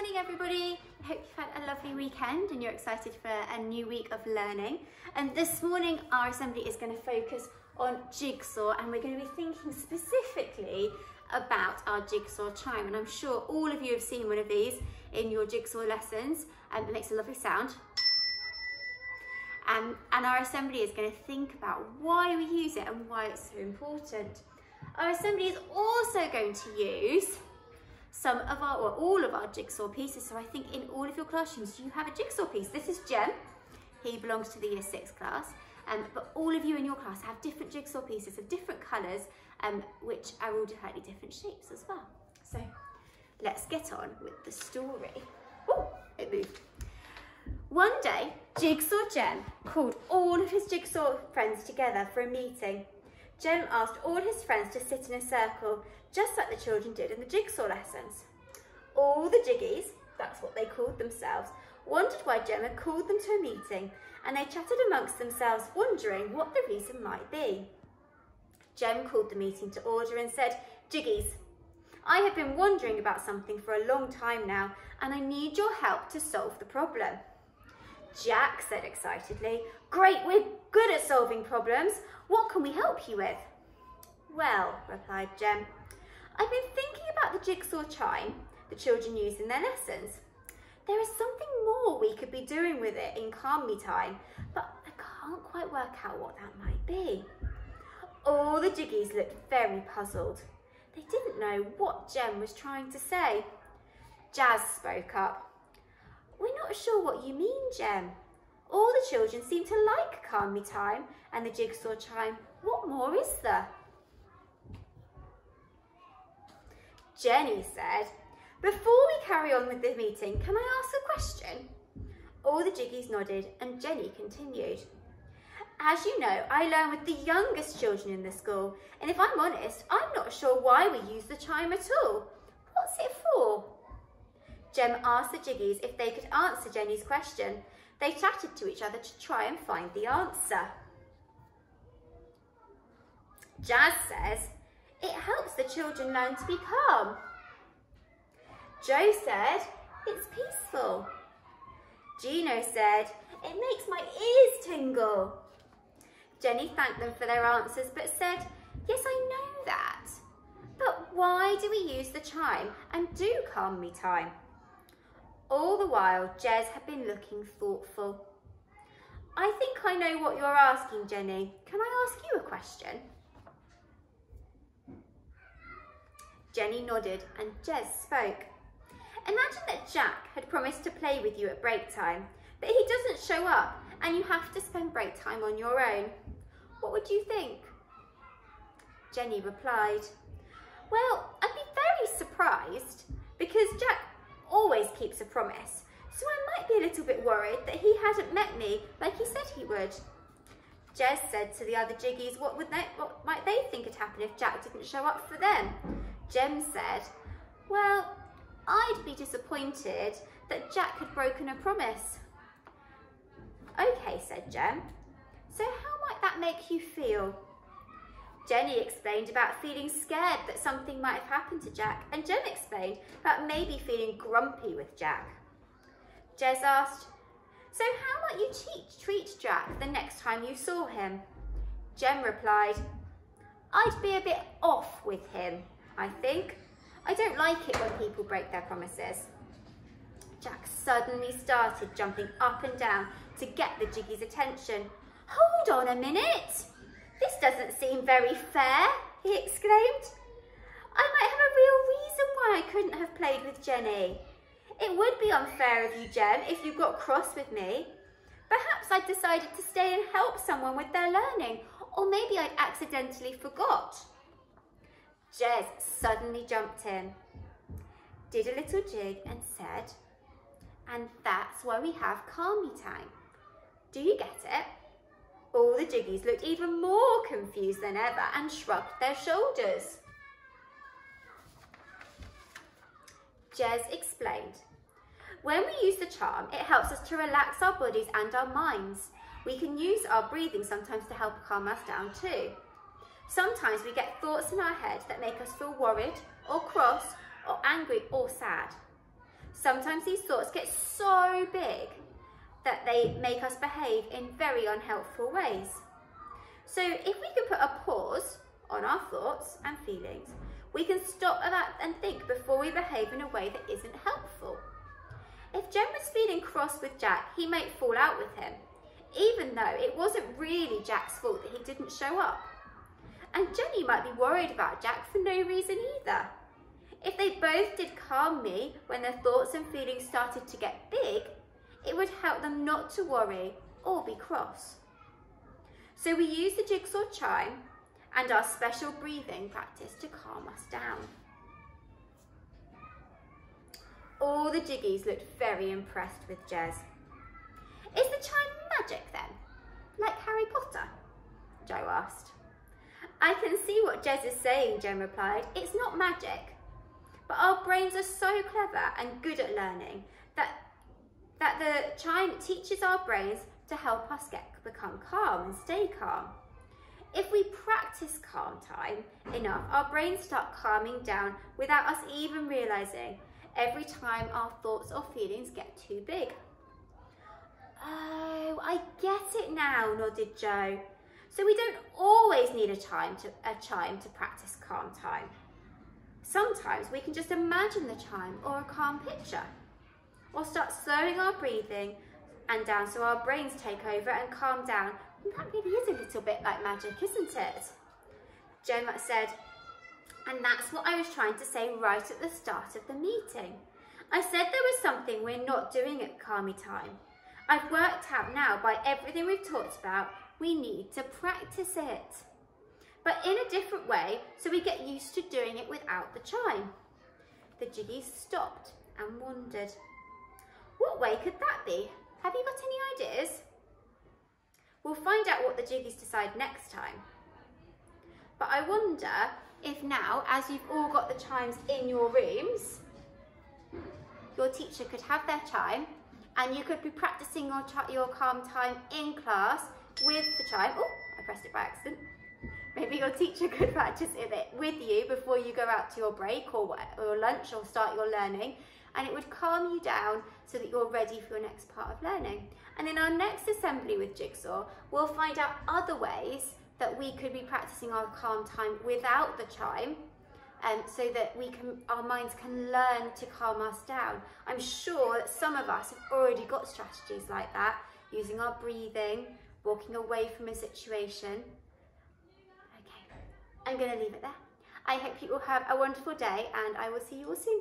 morning everybody. I hope you've had a lovely weekend and you're excited for a new week of learning. And this morning our assembly is going to focus on jigsaw and we're going to be thinking specifically about our jigsaw chime. And I'm sure all of you have seen one of these in your jigsaw lessons and it makes a lovely sound. Um, and our assembly is going to think about why we use it and why it's so important. Our assembly is also going to use some of our, or all of our jigsaw pieces. So I think in all of your classrooms, you have a jigsaw piece. This is Jem. He belongs to the year six class. Um, but all of you in your class have different jigsaw pieces of different colours, um, which are all slightly different shapes as well. So let's get on with the story. Oh, it moved. One day, Jigsaw Jem called all of his jigsaw friends together for a meeting. Jem asked all his friends to sit in a circle, just like the children did in the jigsaw lessons. All the jiggies, that's what they called themselves, wondered why Jem had called them to a meeting, and they chatted amongst themselves, wondering what the reason might be. Jem called the meeting to order and said, Jiggies, I have been wondering about something for a long time now, and I need your help to solve the problem. Jack said excitedly, Great, we're good at solving problems. What can we help you with? Well, replied Jem, I've been thinking about the jigsaw chime the children use in their lessons. There is something more we could be doing with it in calm me time, but I can't quite work out what that might be. All the jiggies looked very puzzled. They didn't know what Jem was trying to say. Jaz spoke up. We're not sure what you mean, Jem. All the children seem to like Calm Me Time and the jigsaw chime. What more is there? Jenie said, Before we carry on with the meeting, can I ask a question? All the jiggies nodded and Jenie continued. As you know, I learn with the youngest children in the school, and if I'm honest, I'm not sure why we use the chime at all. Jem asked the Jiggies if they could answer Jenie's question. They chatted to each other to try and find the answer. Jaz says, it helps the children learn to be calm. Jo said, it's peaceful. Jino said, it makes my ears tingle. Jenie thanked them for their answers but said, yes, I know that. But why do we use the chime and do calm me time? All the while, Jez had been looking thoughtful. I think I know what you're asking, Jenie. Can I ask you a question? Jenie nodded and Jez spoke. Imagine that Jack had promised to play with you at break time, but he doesn't show up and you have to spend break time on your own. What would you think? Jenie replied, Well, I'd be very surprised keeps a promise, so I might be a little bit worried that he hadn't met me like he said he would. Jez said to the other Jiggies what, would they, what might they think had happened if Jack didn't show up for them. Jem said, well, I'd be disappointed that Jack had broken a promise. Okay, said Jem. So how might that make you feel? Jenie explained about feeling scared that something might have happened to Jack, and Jem explained about maybe feeling grumpy with Jack. Jez asked, so how might you treat Jack the next time you saw him? Jem replied, I'd be a bit off with him, I think. I don't like it when people break their promises. Jack suddenly started jumping up and down to get the Jiggy's attention. Hold on a minute, this doesn't seem very fair, he exclaimed. I might have a real reason why I couldn't have played with Jenie. It would be unfair of you, Jem, if you got cross with me. Perhaps I decided to stay and help someone with their learning, or maybe I accidentally forgot. Jez suddenly jumped in, did a little jig and said, and that's why we have calm me time. Do you get it? All the Jiggies looked even more confused than ever and shrugged their shoulders. Jez explained, when we use the charm, it helps us to relax our bodies and our minds. We can use our breathing sometimes to help calm us down too. Sometimes we get thoughts in our head that make us feel worried or cross or angry or sad. Sometimes these thoughts get so big that they make us behave in very unhelpful ways. So if we can put a pause on our thoughts and feelings, we can stop that and think before we behave in a way that isn't helpful. If Jen was feeling cross with Jack, he might fall out with him, even though it wasn't really Jack's fault that he didn't show up. And Jenie might be worried about Jack for no reason either. If they both did calm me when their thoughts and feelings started to get big, it would help them not to worry or be cross. So we use the jigsaw chime and our special breathing practice to calm us down. All the jiggies looked very impressed with Jez. Is the chime magic then? Like Harry Potter? Jo asked. I can see what Jez is saying, Jen replied. It's not magic. But our brains are so clever and good at learning that, the chime teaches our brains to help us get become calm and stay calm. If we practice calm time enough, our brains start calming down without us even realising every time our thoughts or feelings get too big. Oh, I get it now, nodded Jo. So we don't always need a, time to, a chime to practice calm time. Sometimes we can just imagine the chime or a calm picture. Or start slowing our breathing and down so our brains take over and calm down. And that really is a little bit like magic, isn't it? Jen said, and that's what I was trying to say right at the start of the meeting. I said there was something we're not doing at Calm Me Time. I've worked out now by everything we've talked about, we need to practice it. But in a different way, so we get used to doing it without the chime. The jiggies stopped and wondered, what way could that be? Have you got any ideas? We'll find out what the jiggies decide next time. But I wonder if now, as you've all got the chimes in your rooms, your teacher could have their chime and you could be practicing your, your calm time in class with the chime. Oh, I pressed it by accident. Maybe your teacher could practice it with you before you go out to your break or, or lunch or start your learning and it would calm you down so that you're ready for your next part of learning. And in our next assembly with Jigsaw, we'll find out other ways that we could be practicing our calm time without the chime um, so that we can, our minds can learn to calm us down. I'm sure that some of us have already got strategies like that, using our breathing, walking away from a situation. Okay, I'm going to leave it there. I hope you all have a wonderful day and I will see you all soon.